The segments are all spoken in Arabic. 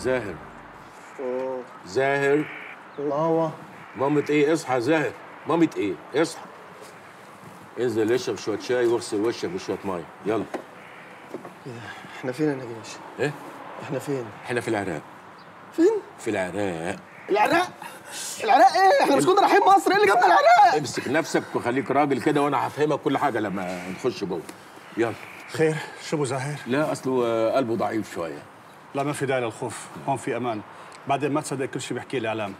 زاهر. أوه. زاهر. الله. مامة إيه؟ اصحى زاهر. مامة إيه؟ اصحى. انزل اشرب شوية شاي واغسل وشك بشوية مية. يلا. إحنا فين يا نجيش؟ إيه؟ إحنا فين؟ إحنا في العراق. فين؟ في العراق. العراق؟ العراق إيه؟ إحنا مش كنا رايحين مصر. إيه اللي جابنا العراق؟ امسك نفسك وخليك راجل كده وأنا هفهمك كل حاجة لما نخش جوه. يلا. خير. شو أبو زاهر؟ لا أصله قلبه ضعيف شوية. لا ما في داعي للخوف. هون في أمان. بعدين ما تصدق كل شيء بيحكيه الاعلام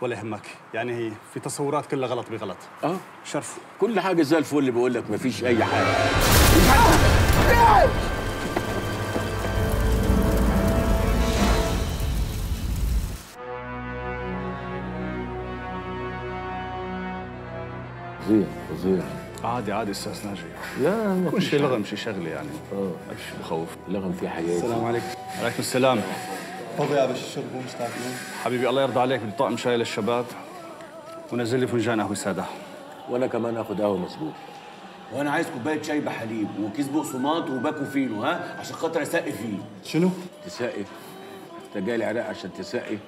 ولا يهمك. يعني هي في تصورات كلها غلط بغلط. آه. شرف. كل حاجة زي الفل اللي بيقول لك مفيش أي حاجة. فظيع فظيع عادي عادي أستاذ ناجي. لا كل شيء لغم شيء شغله يعني. آه. إيش بخوف لغم في حياتي. السلام عليكم. وعليكم السلام. فضي يا باشا الشرب مستعجلين. حبيبي الله يرضى عليك. بدي طقم شاي للشباب. ونزل لي فنجان قهوة سادة. وأنا كمان آخد قهوة مظبوط وأنا عايز كوباية شاي بحليب وكيس بقسماط وباكو فينو ها؟ عشان خاطر أسقي فيه. شنو؟ تسقي. أنت جاي العراق عشان تسقي.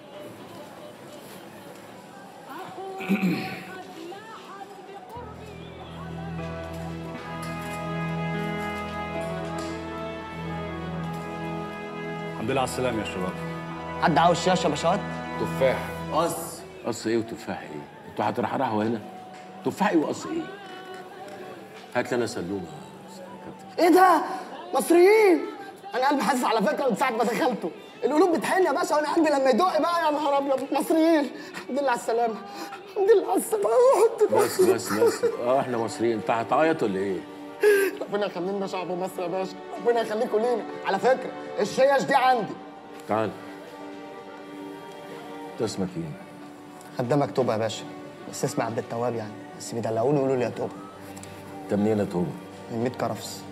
على السلامه يا شباب. حد عاوز شاشه يا باشوات تفاح. قص. قص إيه وتفاح إيه؟ أنتوا هترحرحوا هنا؟ تفاح إيه وقص إيه؟ هات لنا سلومة إيه ده؟ مصريين! أنا قلبي حاسس على فكرة من ساعة ما دخلته القلوب بتحن يا باشا وأنا قلبي لما يدق بقى يا نهار أبيض. مصريين! الحمد لله على السلامة. الحمد لله على السلامة. بس بس بس. آه إحنا مصريين. انت هتعيط ولا إيه؟ ربنا يخلينا شعب مصر يا باشا. ربنا يخليكم لينا. على فكرة الشيش دي عندي. تعال. انت اسمك إيه؟ خدامك توبة يا باشا. بس اسمي عبد التواب يعني. بس بيدلعوني يقولوا لي يا توبة. انت منين يا توبة؟ من 100 كرفس.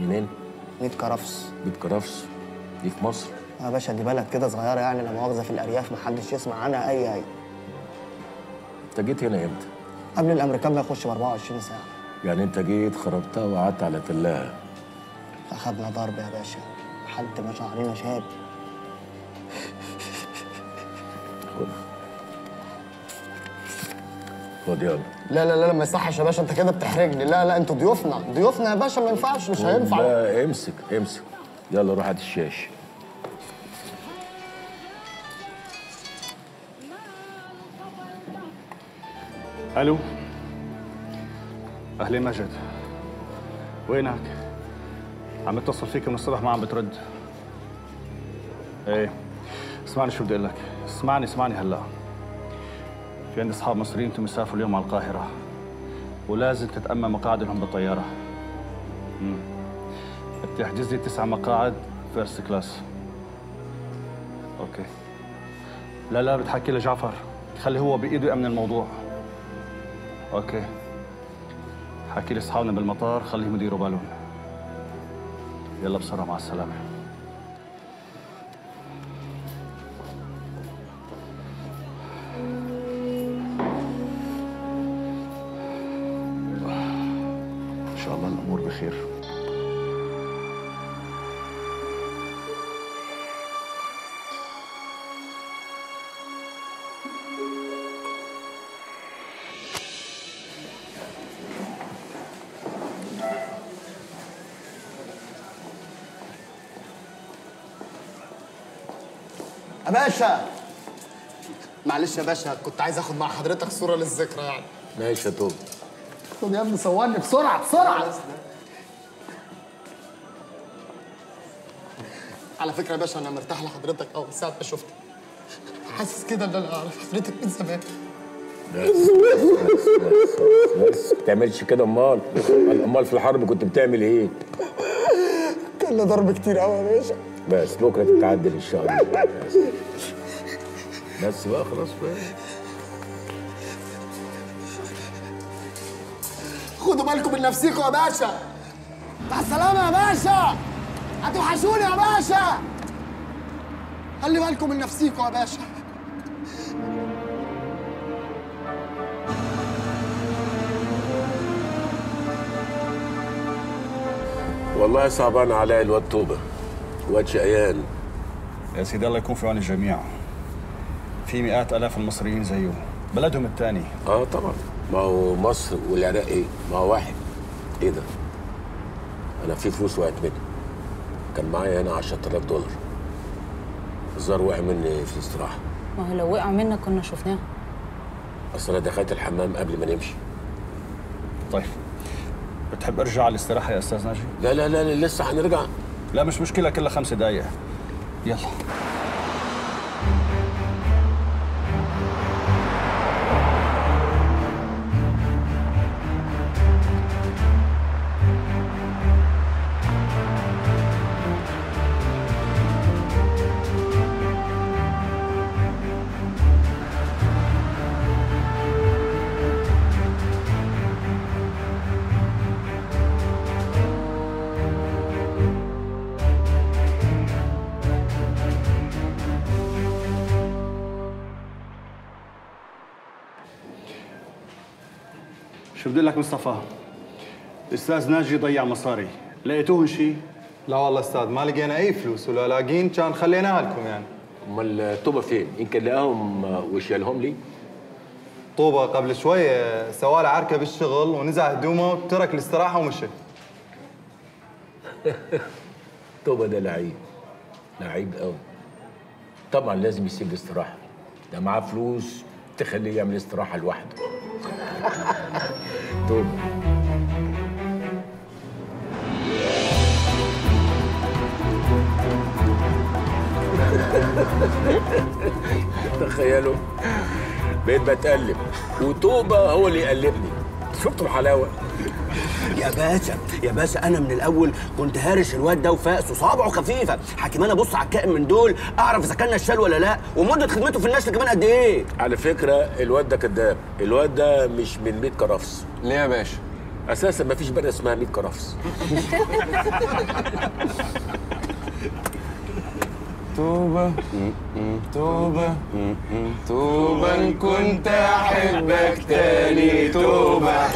منين؟ 100 كرفس. بيت كرفس؟ دي في مصر؟ يا باشا دي بلد كده صغيرة يعني لا مؤاخذة في الأرياف محدش يسمع عنها أي أي. أنت جيت هنا إمتى؟ قبل الأمريكان ما يخش ب 24 ساعة. يعني انت جيت خربتها وقعدت على تلاها اخدنا ضرب يا باشا. لحد ما شعرنا شاب. خد. خد يلا. لا لا لا ما يصحش يا باشا. انت كده بتحرجني. لا لا أنتوا ضيوفنا. ضيوفنا يا باشا ما ينفعش مش هينفع. لا امسك امسك. يلا روح هات الشاش. ألو؟ اهلين مجد وينك؟ عم اتصل فيك من الصبح ما عم بترد. إيه اسمعني شو بدي أقول لك. اسمعني اسمعني هلأ. في عندي أصحاب مصريين بدهم يسافروا اليوم على القاهرة. ولازم تتأمن مقاعدهم بالطيارة. امم بدي احجز لي تسع مقاعد first class okay. لا لا بتحكي لجعفر. خلي هو بإيده يأمن الموضوع. okay. حكي لأصحابنا بالمطار خليهم يديروا بالهم. يلا بسرعة مع السلامة. يا باشا. معلش يا باشا كنت عايز اخد مع حضرتك صورة للذكرى يعني. ماشي يا توبه خد يا ابني صورني بسرعة بسرعة. على فكرة يا باشا أنا مرتاح لحضرتك قوي ساعة ما شفتك حاسس كده إن أنا أعرف حضرتك من زمان. بس بس بس بس. ما تعملش كده أمال. أمال في الحرب كنت بتعمل إيه؟ كان ضرب كتير قوي يا باشا. بس بكرة تتعدل ان شاء الله بس, بس بقى خلاص بقى. خدوا بالكم من نفسيكم يا باشا. مع السلامة يا باشا. هتوحشوني يا باشا. خلي بالكم من نفسيكم يا باشا. والله صعبان عليا الواد توبة. واد شقيان يا سيدي الله يكون في عون الجميع. في مئات آلاف المصريين زيه. بلدهم الثاني. آه طبعا. ما هو مصر والعراق إيه؟ ما هو واحد. إيه ده؟ أنا في فلوس وقعت مني. كان معايا هنا 10000 دولار. الزار وقع مني في الاستراحة. ما هو لو وقع منك كنا شفناه. أصل أنا دخلت الحمام قبل ما نمشي. طيب. بتحب أرجع على الاستراحة يا أستاذ ناجي؟ لا لا لا لا، لسه هنرجع. لا مش مشكلة كلها خمس دقائق يلا. شو بدي لك مصطفى؟ الاستاذ ناجي ضيع مصاري. لقيتوهن شيء لا والله أستاذ ما لقينا أي فلوس ولا لاقين كان خليناها لكم يعني. أمال الطوبه فين؟ يمكن لقاهم وشالهم لي؟ طوبة قبل شوية سوالة عركة بالشغل ونزع هدومه وترك الاستراحة ومشي. طوبة ده لعيب لعيب قوي طبعا لازم يسيب الاستراحة. ده معاه فلوس تخليه يعمل استراحة لوحده. طوبه تخيلوا بقيت بتقلب وطوبه هو اللي يقلبني. شفتوا الحلاوة؟ يا باشا يا باشا أنا من الأول كنت هارش الواد ده وفاقس وصابعه خفيفة. حكيم أنا ابص على الكائن من دول أعرف إذا كان نشال ولا لأ ومدة خدمته في النشل كمان قد إيه؟ على فكرة الواد ده كذاب. الواد ده مش من 100 كرفس. ليه يا باشا؟ أساسا ما فيش بني اسمها 100 كرفس. توبة توبة توبة إن كنت أحبك تاني. توبة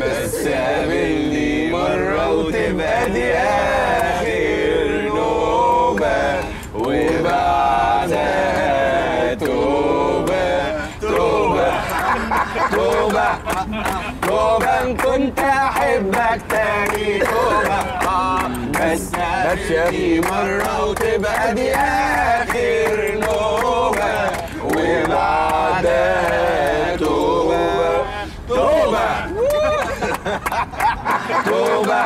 بس قابلني مرة وتبقى دي آخر نوبة. وبعدها توبة توبة توبة توبة إن كنت أحبك تاني. بس قابلني مرة وتبقى دي آخر نوبة وبعدها توبة. توبة. توبة.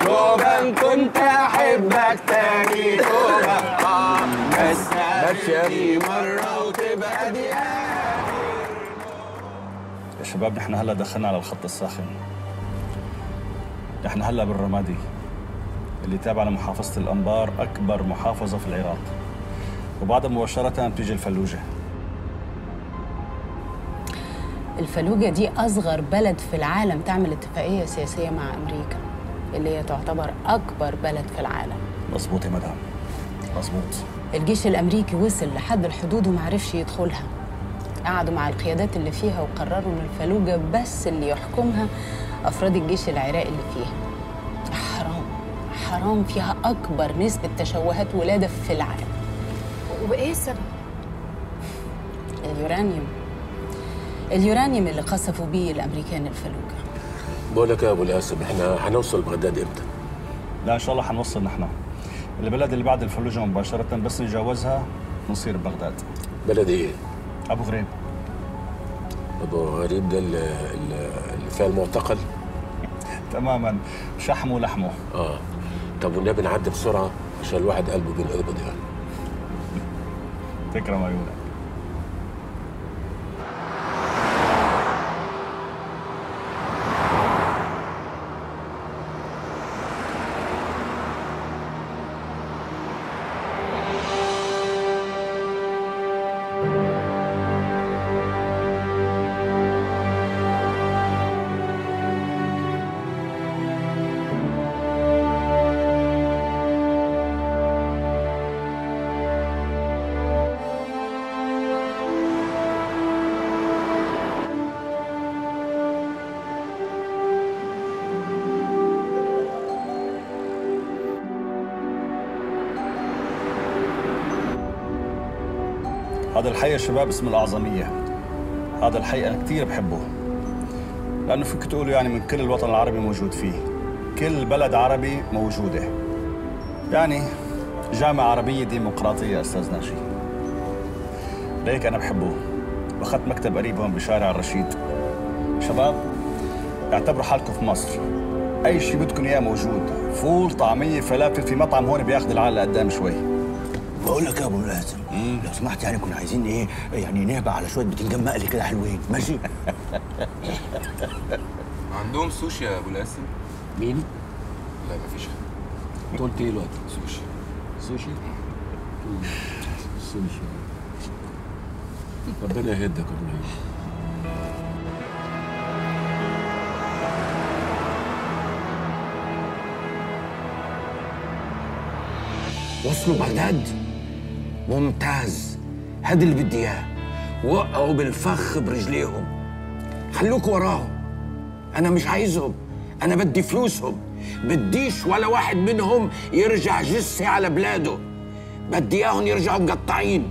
توبة إن كنت أحبك تاني. توبة. بس قابلني مرة وتبقى دي يا شباب نحن هلا دخلنا على الخط الساخن. نحن هلا بالرمادي. اللي تابعة لمحافظة الأنبار أكبر محافظة في العراق. وبعدها مباشرة بتيجي الفلوجة. الفلوجة دي أصغر بلد في العالم تعمل اتفاقية سياسية مع أمريكا اللي هي تعتبر أكبر بلد في العالم. مظبوط يا مدام. مظبوط. الجيش الأمريكي وصل لحد الحدود ومعرفش يدخلها. قعدوا مع القيادات اللي فيها وقرروا إن الفلوجة بس اللي يحكمها أفراد الجيش العراقي اللي فيها. حرام فيها أكبر نسبة تشوهات ولادة في العالم. وايه السبب؟ اليورانيوم. اليورانيوم اللي قصفوا بيه الأمريكان الفلوجة. بقول لك يا أبو القاسم إحنا هنوصل بغداد إمتى؟ لا إن شاء الله حنوصل نحن. البلد اللي بعد الفلوجة مباشرة بس نتجاوزها نصير ببغداد بلد إيه؟ أبو غريب. أبو غريب ده اللي, اللي فيها المعتقل تماما. شحمه ولحمه آه. طب والنبي نعدي بسرعة عشان الواحد قلبه بينقبض يعني تكرم عيونك. هذا الحي يا شباب اسمه الأعظمية. هذا الحي أنا كثير بحبه. لأنه فيك تقولوا يعني من كل الوطن العربي موجود فيه. كل بلد عربي موجودة. يعني جامعة عربية ديمقراطية أستاذ ناجي ليك أنا بحبه. وأخذت مكتب قريب هون بشارع الرشيد. شباب اعتبروا حالكم في مصر. أي شيء بدكم إياه موجود. فول طعمية فلافل في مطعم هون بياخذ العالة قدام شوي. بقول لك يا أبو لازم لو سمحت يعني كنا عايزين إيه يعني نهبة على شوية بتنجان مقلي كده حلوين ماشي؟ عندهم سوشي يا أبو لاسم مين؟ لا مفيش حاجة. أنت قلت إيه دلوقتي؟ سوشي. سوشي؟ سوشي. ربنا يهدك يا إبراهيم وصلوا بغداد؟ ممتاز. هذا اللي بدي إياه. وقعوا بالفخ برجليهم. خلوكوا وراهم. أنا مش عايزهم. أنا بدي فلوسهم. بديش ولا واحد منهم يرجع جثة على بلاده. بدي إياهم يرجعوا مقطعين.